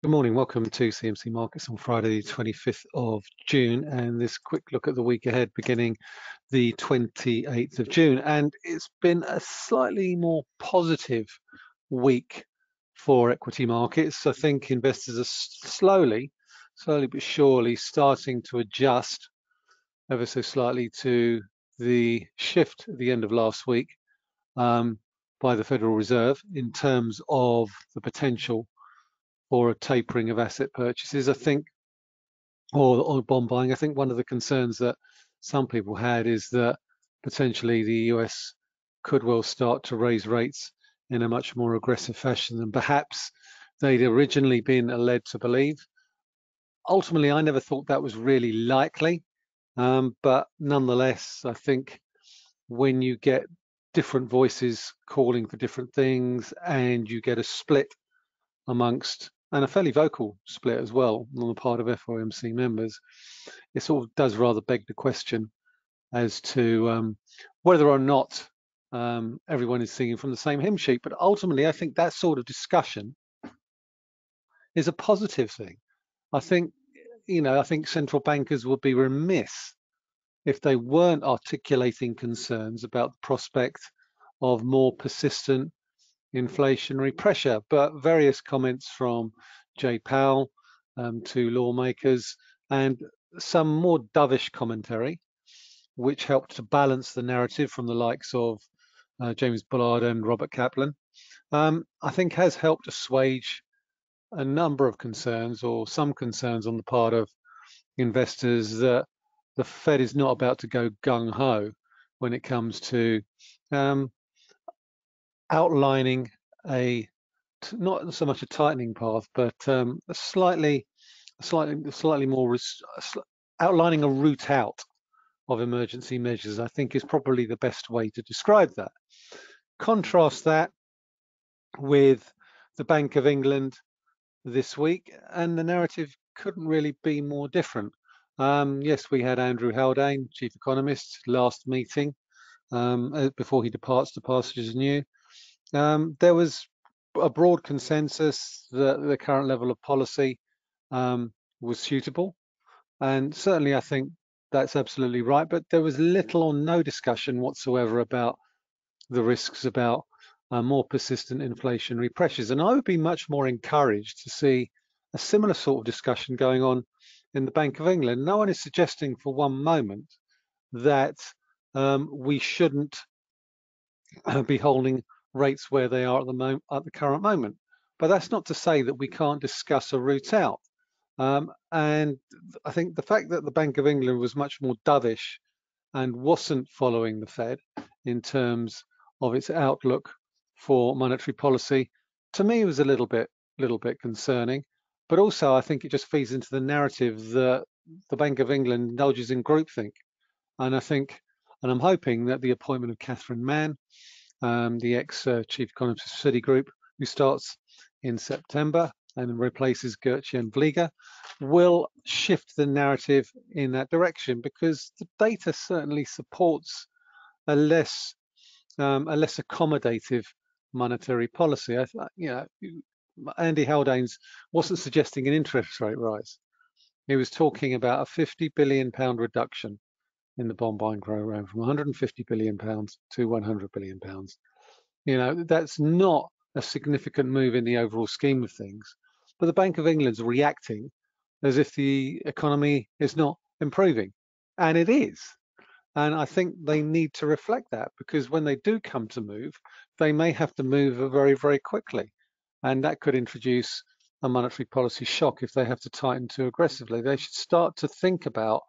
Good morning, welcome to CMC Markets on Friday, the 25th of June, and this quick look at the week ahead beginning the 28th of June. And it's been a slightly more positive week for equity markets. I think investors are slowly, slowly but surely starting to adjust ever so slightly to the shift at the end of last week um, by the Federal Reserve in terms of the potential or a tapering of asset purchases. I think, or, or bond buying. I think one of the concerns that some people had is that potentially the US could well start to raise rates in a much more aggressive fashion than perhaps they'd originally been led to believe. Ultimately, I never thought that was really likely, um, but nonetheless, I think when you get different voices calling for different things and you get a split amongst and a fairly vocal split as well on the part of FOMC members, it sort of does rather beg the question as to um, whether or not um, everyone is singing from the same hymn sheet. But ultimately, I think that sort of discussion is a positive thing. I think, you know, I think central bankers would be remiss if they weren't articulating concerns about the prospect of more persistent inflationary pressure. But various comments from Jay Powell um, to lawmakers and some more dovish commentary, which helped to balance the narrative from the likes of uh, James Bullard and Robert Kaplan, um, I think has helped assuage a number of concerns or some concerns on the part of investors that the Fed is not about to go gung ho when it comes to um, outlining a not so much a tightening path, but um, a slightly, slightly, slightly more outlining a route out of emergency measures. I think is probably the best way to describe that. Contrast that with the Bank of England this week, and the narrative couldn't really be more different. Um, yes, we had Andrew Haldane, chief economist, last meeting um, uh, before he departs to pastures new. Um, there was a broad consensus that the current level of policy um, was suitable. And certainly I think that's absolutely right. But there was little or no discussion whatsoever about the risks about uh, more persistent inflationary pressures. And I would be much more encouraged to see a similar sort of discussion going on in the Bank of England. No one is suggesting for one moment that um, we shouldn't be holding rates where they are at the moment at the current moment. But that's not to say that we can't discuss a route out. Um, and I think the fact that the Bank of England was much more dovish and wasn't following the Fed in terms of its outlook for monetary policy, to me was a little bit, little bit concerning. But also, I think it just feeds into the narrative that the Bank of England indulges in groupthink. And I think, and I'm hoping that the appointment of Catherine Mann um, the ex-chief economist of Citigroup, who starts in September and replaces Gert-Jan Vlieghe, will shift the narrative in that direction because the data certainly supports a less um, a less accommodative monetary policy. I, you know, Andy Haldane's wasn't suggesting an interest rate rise. He was talking about a 50 billion pound reduction in the bond buying program from 150 billion pounds to 100 billion pounds. You know, that's not a significant move in the overall scheme of things. But the Bank of England's reacting as if the economy is not improving. And it is. And I think they need to reflect that because when they do come to move, they may have to move very, very quickly. And that could introduce a monetary policy shock if they have to tighten too aggressively. They should start to think about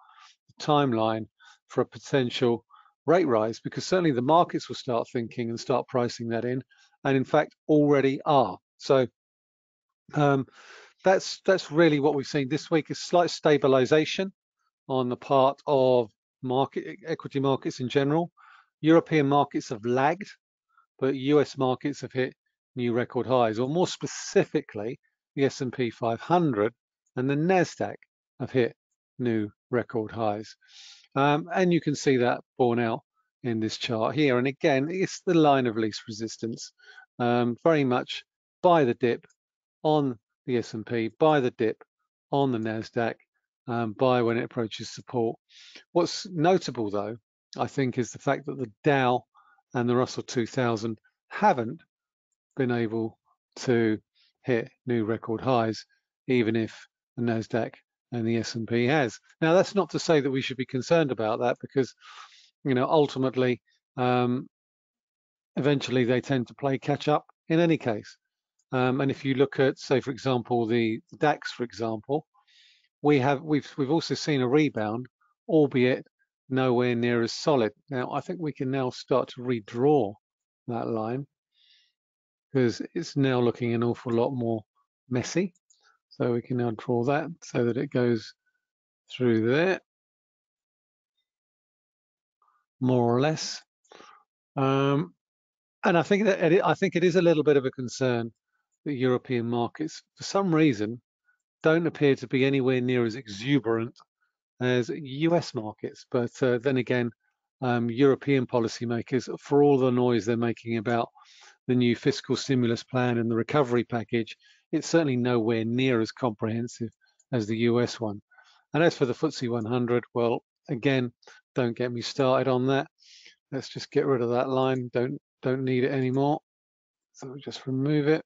the timeline for a potential rate rise because certainly the markets will start thinking and start pricing that in and in fact already are. So um, that's that's really what we've seen. This week is slight stabilization on the part of market equity markets in general. European markets have lagged but us markets have hit new record highs or more specifically the s&p 500 and the nasdaq have hit new record highs um, and you can see that borne out in this chart here. And again, it's the line of least resistance, um, very much buy the dip on the S&P, buy the dip on the Nasdaq, um, buy when it approaches support. What's notable though, I think, is the fact that the Dow and the Russell 2000 haven't been able to hit new record highs, even if the Nasdaq and the S&P has. Now, that's not to say that we should be concerned about that because, you know, ultimately, um, eventually they tend to play catch up in any case. Um, and if you look at, say, for example, the DAX, for example, we have we've we've also seen a rebound, albeit nowhere near as solid. Now, I think we can now start to redraw that line because it's now looking an awful lot more messy. So we can now draw that so that it goes through there, more or less. Um, and I think that it, I think it is a little bit of a concern that European markets, for some reason, don't appear to be anywhere near as exuberant as US markets. But uh, then again, um, European policymakers, for all the noise they're making about the new fiscal stimulus plan and the recovery package, it's certainly nowhere near as comprehensive as the US one. And as for the FTSE 100, well, again, don't get me started on that. Let's just get rid of that line. Don't don't need it anymore. So we just remove it.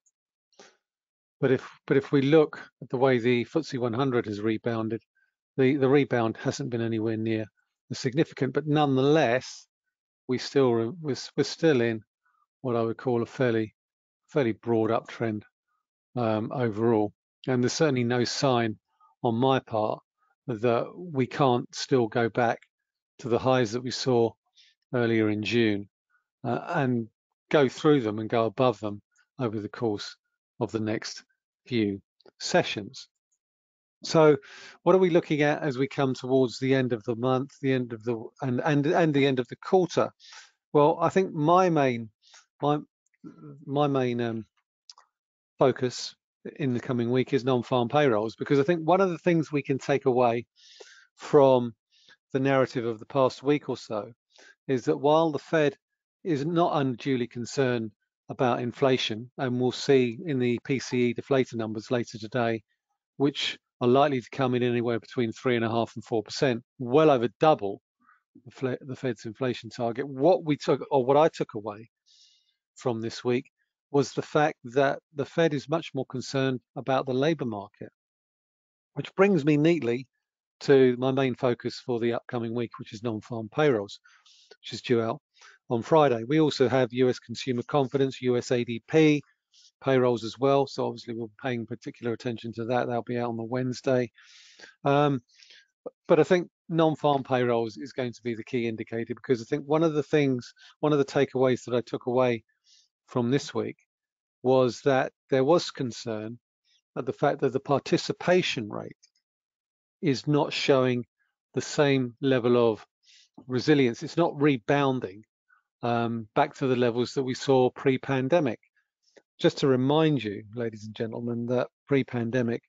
But if but if we look at the way the FTSE 100 has rebounded, the the rebound hasn't been anywhere near as significant. But nonetheless, we still we're, we're still in what I would call a fairly fairly broad uptrend um, overall. And there's certainly no sign on my part that we can't still go back to the highs that we saw earlier in June uh, and go through them and go above them over the course of the next few sessions. So what are we looking at as we come towards the end of the month, the end of the and and and the end of the quarter? Well, I think my main my my main um, focus in the coming week is non-farm payrolls because I think one of the things we can take away from the narrative of the past week or so is that while the Fed is not unduly concerned about inflation, and we'll see in the PCE deflator numbers later today, which are likely to come in anywhere between three and a half and four percent, well over double the Fed's inflation target. What we took, or what I took away from this week, was the fact that the Fed is much more concerned about the labour market, which brings me neatly to my main focus for the upcoming week, which is non-farm payrolls, which is due out on Friday. We also have US consumer confidence, US ADP, payrolls as well. So obviously we're paying particular attention to that. That'll be out on the Wednesday. Um, but I think non-farm payrolls is going to be the key indicator because I think one of the things, one of the takeaways that I took away from this week was that there was concern at the fact that the participation rate is not showing the same level of resilience. It's not rebounding um, back to the levels that we saw pre-pandemic. Just to remind you, ladies and gentlemen, that pre-pandemic,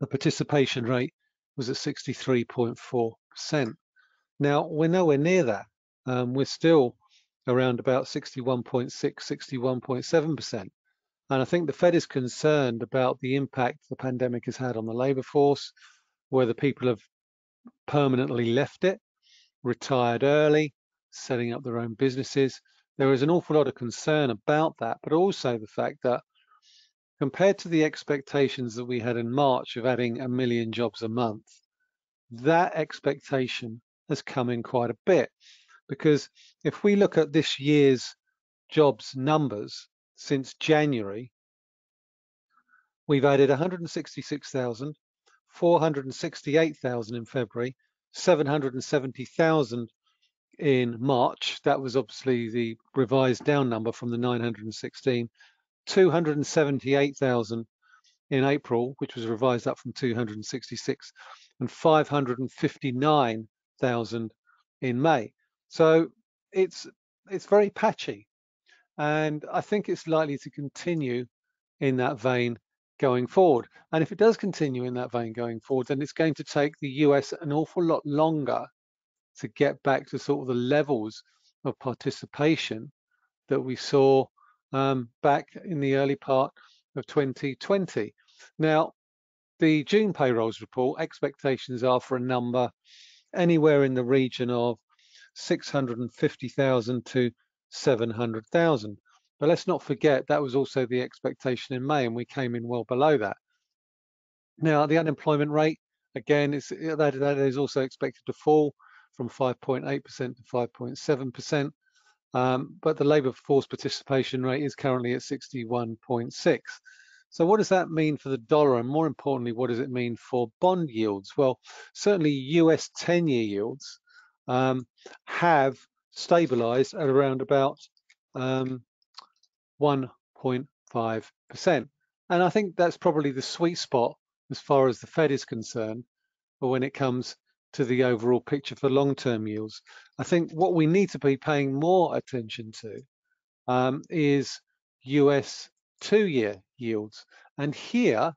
the participation rate was at 63.4%. Now, we're nowhere near that. Um, we're still around about 61.6, 61.7%. And I think the Fed is concerned about the impact the pandemic has had on the labor force, whether people have permanently left it, retired early, setting up their own businesses, there is an awful lot of concern about that, but also the fact that compared to the expectations that we had in March of adding a million jobs a month, that expectation has come in quite a bit. Because if we look at this year's jobs numbers since January, we've added 166,000, 468,000 in February, 770,000 in March. That was obviously the revised down number from the 916. 278,000 in April, which was revised up from 266, and 559,000 in May. So it's it's very patchy, and I think it's likely to continue in that vein going forward. And if it does continue in that vein going forward, then it's going to take the US an awful lot longer to get back to sort of the levels of participation that we saw um, back in the early part of 2020. Now, the June payrolls report expectations are for a number anywhere in the region of 650,000 to 700,000. But let's not forget that was also the expectation in May, and we came in well below that. Now, the unemployment rate, again, is, that, that is also expected to fall from 5.8% to 5.7%. Um, but the labour force participation rate is currently at 61.6. So what does that mean for the dollar? And more importantly, what does it mean for bond yields? Well, certainly US 10-year yields um, have stabilized at around about um, 1.5%. And I think that's probably the sweet spot as far as the Fed is concerned, but when it comes to the overall picture for long-term yields. I think what we need to be paying more attention to um, is US two-year yields. And here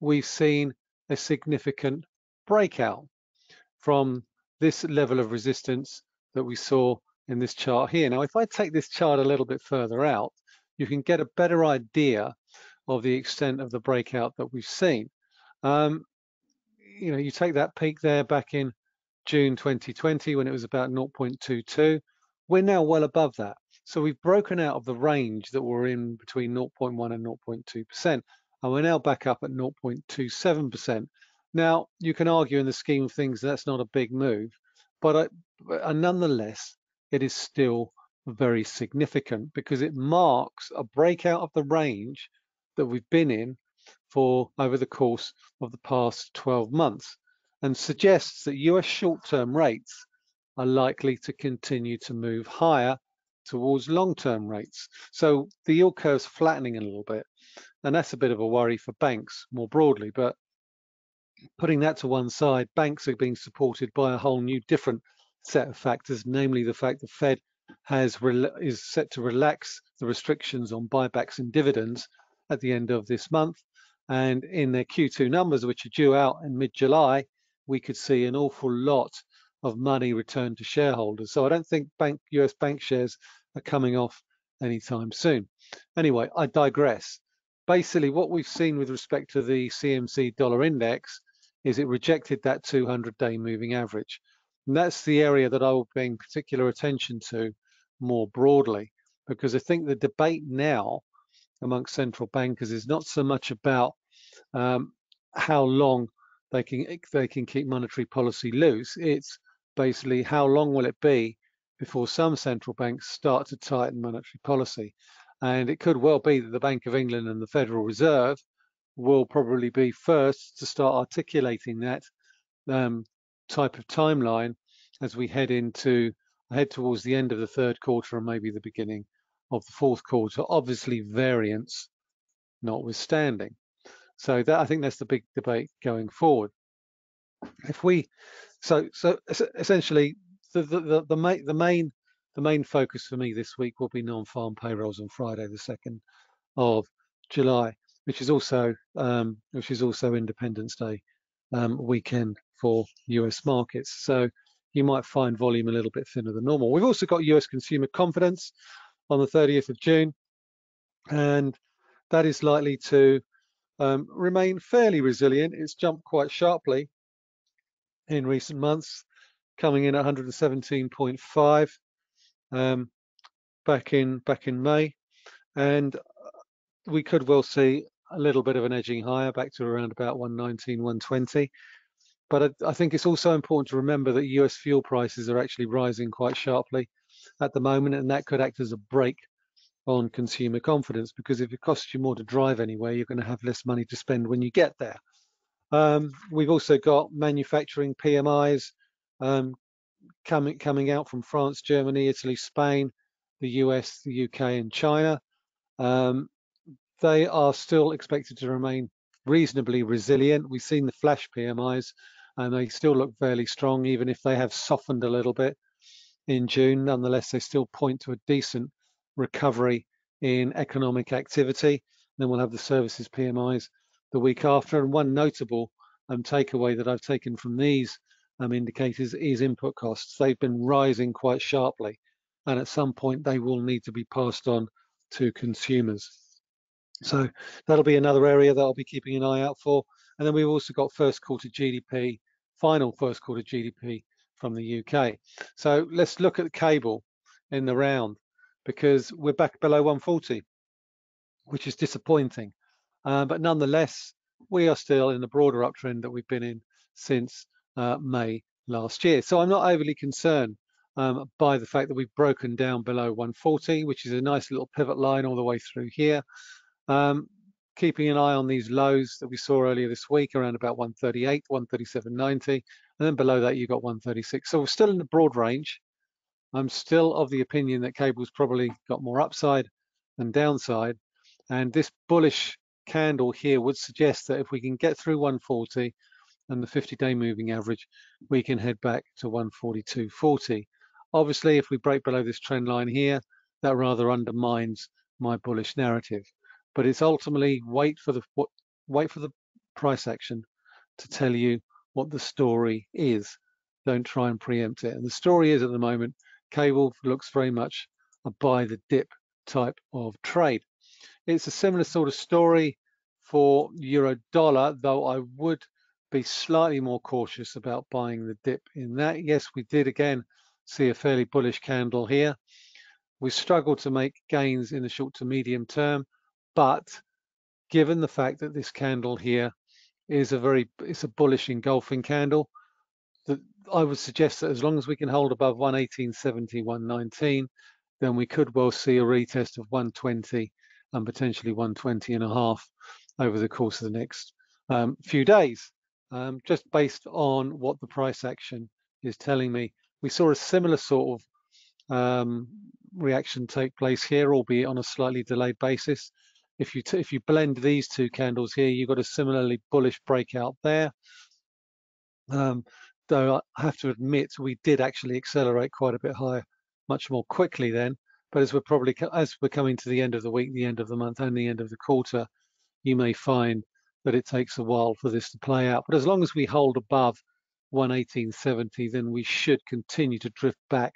we've seen a significant breakout from this level of resistance that we saw in this chart here. Now, if I take this chart a little bit further out, you can get a better idea of the extent of the breakout that we've seen. Um, you know, you take that peak there back in June 2020 when it was about 0.22. We're now well above that. So we've broken out of the range that we're in between 0.1 and 0.2%, and we're now back up at 0.27%. Now, you can argue in the scheme of things that's not a big move, but uh, nonetheless, it is still very significant because it marks a breakout of the range that we've been in for over the course of the past 12 months and suggests that US short-term rates are likely to continue to move higher towards long-term rates. So the yield curve's flattening a little bit, and that's a bit of a worry for banks more broadly. But putting that to one side, banks are being supported by a whole new different set of factors, namely the fact the Fed has is set to relax the restrictions on buybacks and dividends at the end of this month. And in their Q2 numbers, which are due out in mid-July, we could see an awful lot of money returned to shareholders. So I don't think bank US bank shares are coming off anytime soon. Anyway, I digress. Basically, what we've seen with respect to the CMC dollar index is it rejected that 200-day moving average. And that's the area that I will pay particular attention to more broadly, because I think the debate now amongst central bankers is not so much about um, how long they can they can keep monetary policy loose. It's basically how long will it be before some central banks start to tighten monetary policy. And it could well be that the Bank of England and the Federal Reserve will probably be first to start articulating that um, type of timeline as we head into head towards the end of the third quarter and maybe the beginning of the fourth quarter. Obviously, variance notwithstanding. So that I think that's the big debate going forward. If we, so so essentially, the the the, the main the main the main focus for me this week will be non-farm payrolls on Friday, the second of July, which is also um, which is also Independence Day um, weekend for US markets. So you might find volume a little bit thinner than normal. We've also got US consumer confidence on the 30th of June, and that is likely to um, remain fairly resilient. It's jumped quite sharply in recent months, coming in at 117.5 um, back in back in May, and we could well see a little bit of an edging higher back to around about 119, 120. But I, I think it's also important to remember that US fuel prices are actually rising quite sharply at the moment, and that could act as a brake on consumer confidence because if it costs you more to drive anywhere, you're going to have less money to spend when you get there. Um, we've also got manufacturing PMIs um, coming coming out from France, Germany, Italy, Spain, the US, the UK, and China. Um, they are still expected to remain reasonably resilient. We've seen the flash PMIs, and they still look fairly strong, even if they have softened a little bit in June. Nonetheless, they still point to a decent recovery in economic activity. Then we'll have the services PMIs the week after. And one notable um, takeaway that I've taken from these um, indicators is input costs. They've been rising quite sharply, and at some point they will need to be passed on to consumers. So that'll be another area that I'll be keeping an eye out for. And then we've also got first quarter GDP, final first quarter GDP from the UK. So let's look at the cable in the round because we're back below 140, which is disappointing. Uh, but nonetheless, we are still in the broader uptrend that we've been in since uh, May last year. So I'm not overly concerned um, by the fact that we've broken down below 140, which is a nice little pivot line all the way through here. Um, keeping an eye on these lows that we saw earlier this week around about 138, 137.90, and then below that you got 136. So we're still in the broad range. I'm still of the opinion that cable's probably got more upside than downside. And this bullish candle here would suggest that if we can get through 140 and the 50-day moving average, we can head back to 142.40. Obviously, if we break below this trend line here, that rather undermines my bullish narrative. But it's ultimately wait for the wait for the price action to tell you what the story is. Don't try and preempt it. And the story is at the moment, cable looks very much a buy the dip type of trade. It's a similar sort of story for euro dollar, though I would be slightly more cautious about buying the dip in that. Yes, we did again see a fairly bullish candle here. We struggled to make gains in the short to medium term, but given the fact that this candle here is a very it's a bullish engulfing candle, that I would suggest that as long as we can hold above 118.70, 119, then we could well see a retest of 120 and potentially 120 and a half over the course of the next um, few days, um, just based on what the price action is telling me. We saw a similar sort of um, reaction take place here, albeit on a slightly delayed basis. If you if you blend these two candles here, you've got a similarly bullish breakout there. Um, though I have to admit, we did actually accelerate quite a bit higher, much more quickly then. But as we're probably as we're coming to the end of the week, the end of the month, and the end of the quarter, you may find that it takes a while for this to play out. But as long as we hold above 118.70, then we should continue to drift back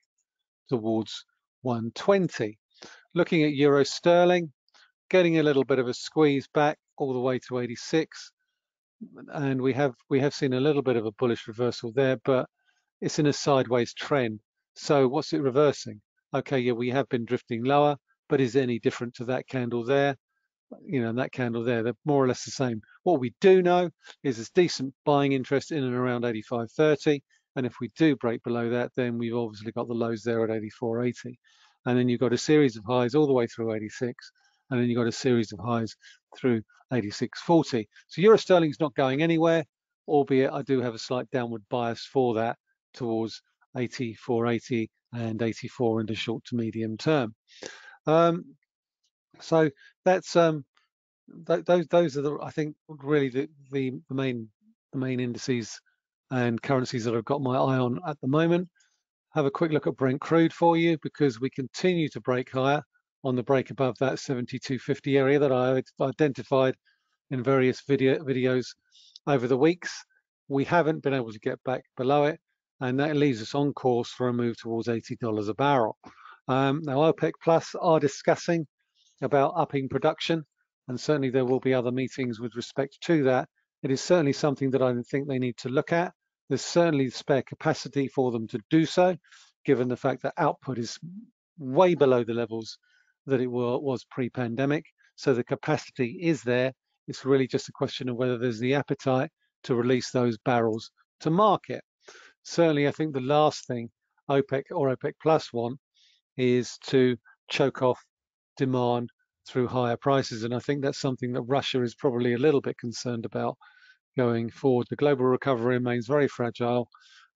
towards 120. Looking at euro sterling, getting a little bit of a squeeze back all the way to 86 and we have we have seen a little bit of a bullish reversal there but it's in a sideways trend. So what's it reversing? Okay yeah we have been drifting lower but is any different to that candle there? You know and that candle there they're more or less the same. What we do know is there's decent buying interest in and around 85.30 and if we do break below that then we've obviously got the lows there at 84.80 and then you've got a series of highs all the way through 86 and then you've got a series of highs through 86.40. So euro sterling is not going anywhere, albeit I do have a slight downward bias for that towards 84.80 and 84 in the short to medium term. Um, so that's um, th those those are the I think really the, the the main the main indices and currencies that I've got my eye on at the moment. Have a quick look at Brent crude for you because we continue to break higher on the break above that 7250 area that I identified in various video, videos over the weeks. We haven't been able to get back below it, and that leaves us on course for a move towards $80 a barrel. Um, now, OPEC Plus are discussing about upping production, and certainly there will be other meetings with respect to that. It is certainly something that I think they need to look at. There's certainly spare capacity for them to do so, given the fact that output is way below the levels that it was pre-pandemic. So the capacity is there. It's really just a question of whether there's the appetite to release those barrels to market. Certainly, I think the last thing OPEC or OPEC Plus want is to choke off demand through higher prices. And I think that's something that Russia is probably a little bit concerned about going forward. The global recovery remains very fragile.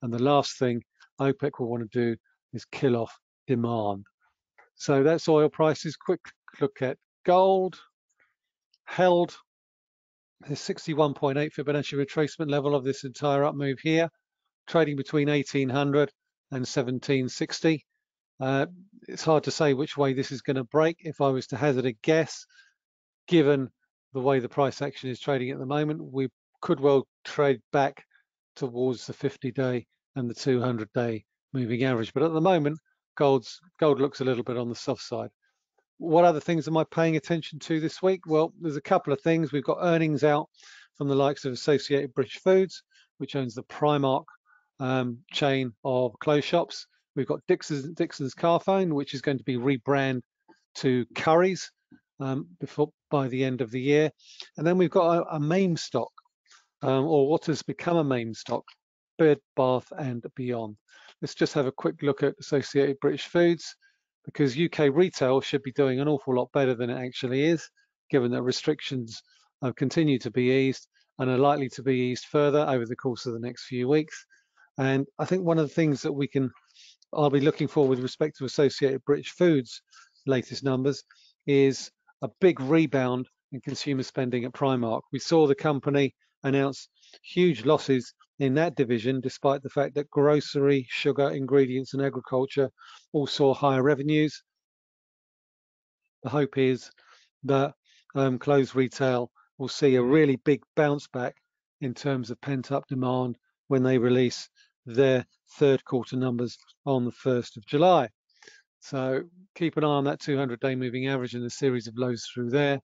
And the last thing OPEC will want to do is kill off demand. So that's oil prices. Quick look at gold. Held the 61.8 Fibonacci retracement level of this entire up move here, trading between 1800 and 1760. Uh, it's hard to say which way this is going to break. If I was to hazard a guess, given the way the price action is trading at the moment, we could well trade back towards the 50-day and the 200-day moving average. But at the moment, gold's gold looks a little bit on the soft side. what other things am I paying attention to this week? Well, there's a couple of things. We've got earnings out from the likes of Associated British Foods, which owns the Primark um, chain of clothes shops. We've got Dixons, Dixons Carphone, which is going to be rebranded to Currys um, before by the end of the year. And then we've got a, a meme stock, um, or what has become a meme stock, Bed Bath and Beyond. Let's just have a quick look at Associated British Foods because UK retail should be doing an awful lot better than it actually is, given that restrictions have continued to be eased and are likely to be eased further over the course of the next few weeks. And I think one of the things that we can, I'll be looking for with respect to Associated British Foods latest numbers is a big rebound in consumer spending at Primark. We saw the company announce huge losses in that division, despite the fact that grocery, sugar, ingredients, and agriculture all saw higher revenues. The hope is that um, clothes retail will see a really big bounce back in terms of pent up demand when they release their third quarter numbers on the 1st of July. So keep an eye on that 200 day moving average and a series of lows through there.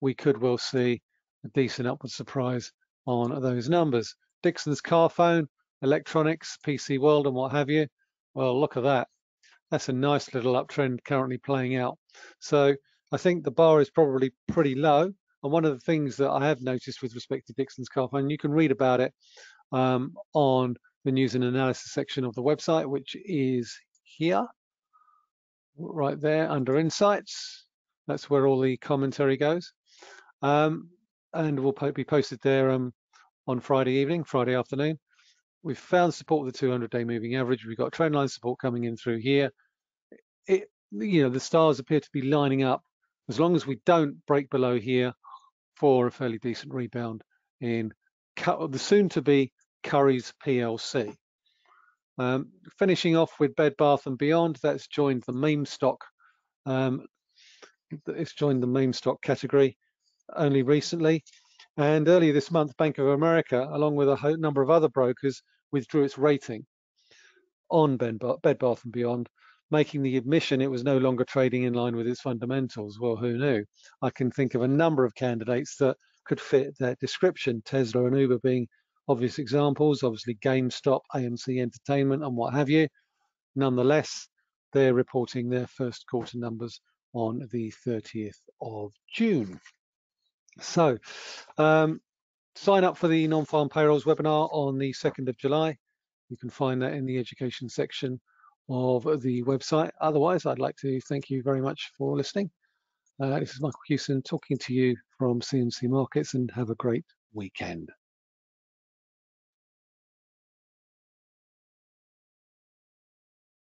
We could well see a decent upward surprise on those numbers. Dixons Carphone, electronics, PC World, and what have you. Well, look at that. That's a nice little uptrend currently playing out. So I think the bar is probably pretty low. And one of the things that I have noticed with respect to Dixons Carphone, you can read about it um, on the news and analysis section of the website, which is here, right there under Insights. That's where all the commentary goes. Um, and will be posted there um, on Friday evening, Friday afternoon. We've found support with the 200-day moving average. We've got trend line support coming in through here. It, you know, the stars appear to be lining up as long as we don't break below here for a fairly decent rebound in the soon-to-be Currys PLC. Um, finishing off with Bed Bath and Beyond, that's joined the meme stock. Um, it's joined the meme stock category only recently. And earlier this month, Bank of America, along with a number of other brokers, withdrew its rating on Bed Bath and Beyond, making the admission it was no longer trading in line with its fundamentals. Well, who knew? I can think of a number of candidates that could fit that description, Tesla and Uber being obvious examples, obviously GameStop, AMC Entertainment, and what have you. Nonetheless, they're reporting their first quarter numbers on the 30th of June. So um, sign up for the non-farm payrolls webinar on the 2nd of July. You can find that in the education section of the website. Otherwise, I'd like to thank you very much for listening. Uh, this is Michael Hewson talking to you from CMC Markets and have a great weekend.